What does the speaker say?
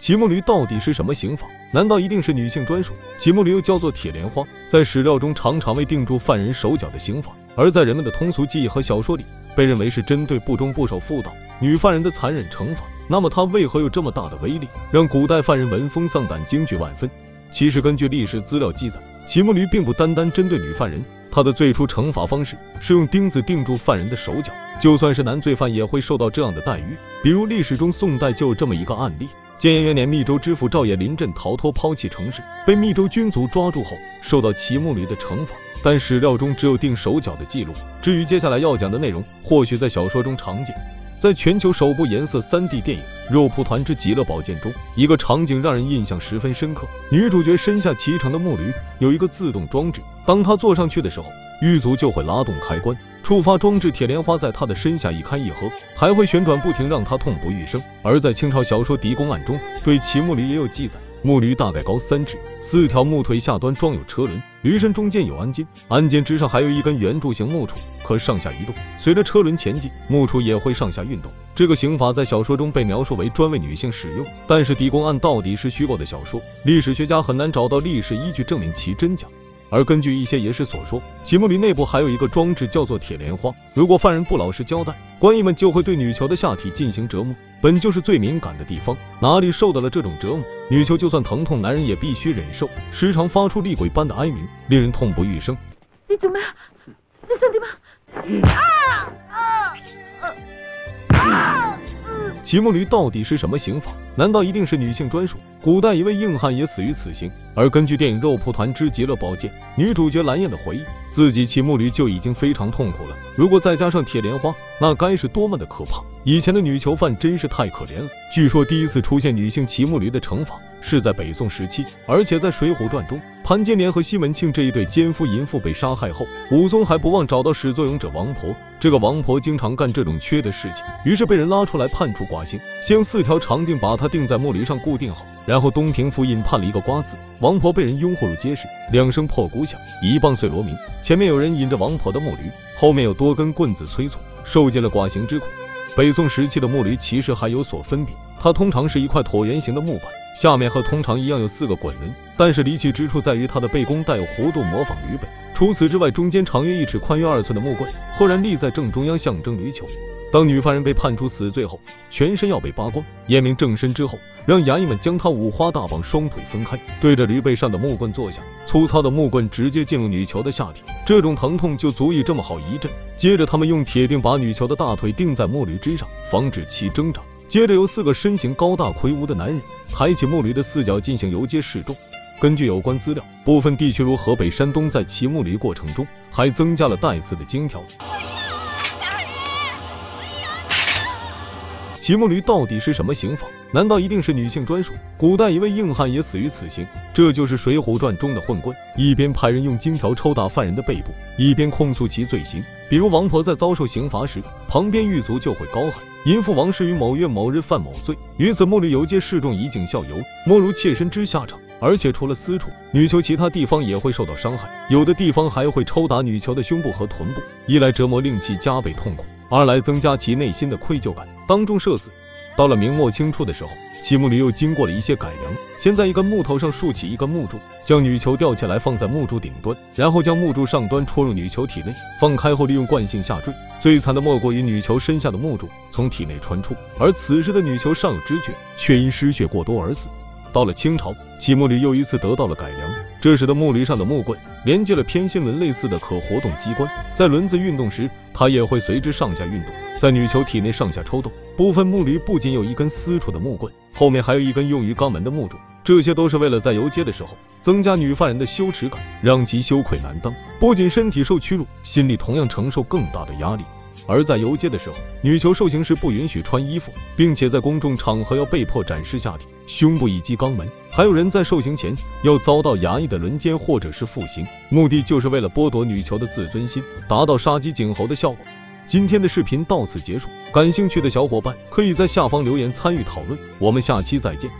骑木驴到底是什么刑法？难道一定是女性专属？骑木驴又叫做铁莲花，在史料中常常为定住犯人手脚的刑法，而在人们的通俗记忆和小说里，被认为是针对不忠不守妇道女犯人的残忍惩罚。那么它为何有这么大的威力，让古代犯人闻风丧胆、惊惧万分？其实根据历史资料记载，骑木驴并不单单针对女犯人，它的最初惩罚方式是用钉子钉住犯人的手脚，就算是男罪犯也会受到这样的待遇。比如历史中宋代就有这么一个案例。建炎元年，密州知府赵业临阵逃脱，抛弃城市，被密州军卒抓住后，受到骑木驴的惩罚。但史料中只有定手脚的记录。至于接下来要讲的内容，或许在小说中常见。在全球首部颜色 3D 电影《肉蒲团之极乐宝剑》中，一个场景让人印象十分深刻。女主角身下骑乘的木驴有一个自动装置，当她坐上去的时候，狱卒就会拉动开关。触发装置，铁莲花在他的身下一开一合，还会旋转不停，让他痛不欲生。而在清朝小说《狄公案》中，对骑木驴也有记载。木驴大概高三尺，四条木腿下端装有车轮，驴身中间有鞍肩，鞍肩之上还有一根圆柱形木杵，可上下移动。随着车轮前进，木杵也会上下运动。这个刑法在小说中被描述为专为女性使用。但是狄公案到底是虚构的小说，历史学家很难找到历史依据证明其真假。而根据一些野史所说，骑木驴内部还有一个装置，叫做铁莲花。如果犯人不老实交代，官役们就会对女囚的下体进行折磨。本就是最敏感的地方，哪里受到了这种折磨，女囚就算疼痛，男人也必须忍受，时常发出厉鬼般的哀鸣，令人痛不欲生。你怎么样？你身体吗？啊骑木驴到底是什么刑法？难道一定是女性专属？古代一位硬汉也死于此刑。而根据电影《肉蒲团之极乐宝剑》，女主角蓝燕的回忆，自己骑木驴就已经非常痛苦了，如果再加上铁莲花，那该是多么的可怕！以前的女囚犯真是太可怜了。据说第一次出现女性骑木驴的惩罚是在北宋时期，而且在《水浒传》中，潘金莲和西门庆这一对奸夫淫妇被杀害后，武松还不忘找到始作俑者王婆。这个王婆经常干这种缺德事情，于是被人拉出来判处剐刑。先用四条长钉把她钉在木驴上固定好，然后东平府尹判了一个瓜字，王婆被人拥护入街时，两声破鼓响，一棒碎锣鸣。前面有人引着王婆的木驴，后面有多根棍子催促，受尽了剐刑之苦。北宋时期的木驴其实还有所分别，它通常是一块椭圆形的木板。下面和通常一样有四个滚轮，但是离奇之处在于它的背弓带有弧度，模仿驴背。除此之外，中间长约一尺，宽约二寸的木棍赫然立在正中央，象征驴球。当女犯人被判处死罪后，全身要被扒光，验明正身之后，让衙役们将她五花大绑，双腿分开，对着驴背上的木棍坐下，粗糙的木棍直接进入女囚的下体，这种疼痛就足以这么好一阵。接着，他们用铁钉把女囚的大腿钉在木驴之上，防止其挣扎。接着由四个身形高大魁梧的男人抬起木驴的四脚进行游街示众。根据有关资料，部分地区如河北、山东在骑木驴过程中还增加了带刺的荆条。骑木驴到底是什么刑法？难道一定是女性专属？古代一位硬汉也死于此刑，这就是《水浒传》中的混棍，一边派人用金条抽打犯人的背部，一边控诉其罪行。比如王婆在遭受刑罚时，旁边狱卒就会高喊：“淫妇王氏于某月某日犯某罪，女子木驴游街示众，以儆效尤，莫如妾身之下场。”而且除了私处，女囚其他地方也会受到伤害，有的地方还会抽打女囚的胸部和臀部，一来折磨令其加倍痛苦。二来增加其内心的愧疚感，当众射死。到了明末清初的时候，骑木驴又经过了一些改良，先在一根木头上竖起一根木柱，将女囚吊起来放在木柱顶端，然后将木柱上端戳入女囚体内，放开后利用惯性下坠。最惨的莫过于女囚身下的木柱从体内穿出，而此时的女囚尚有知觉，却因失血过多而死。到了清朝，骑木驴又一次得到了改良，这时的木驴上的木棍连接了偏心轮类似的可活动机关，在轮子运动时，它也会随之上下运动，在女囚体内上下抽动。部分木驴不仅有一根私处的木棍，后面还有一根用于肛门的木柱，这些都是为了在游街的时候增加女犯人的羞耻感，让其羞愧难当，不仅身体受屈辱，心里同样承受更大的压力。而在游街的时候，女囚受刑时不允许穿衣服，并且在公众场合要被迫展示下体、胸部以及肛门。还有人在受刑前要遭到衙役的轮奸或者是复刑，目的就是为了剥夺女囚的自尊心，达到杀鸡儆猴的效果。今天的视频到此结束，感兴趣的小伙伴可以在下方留言参与讨论，我们下期再见。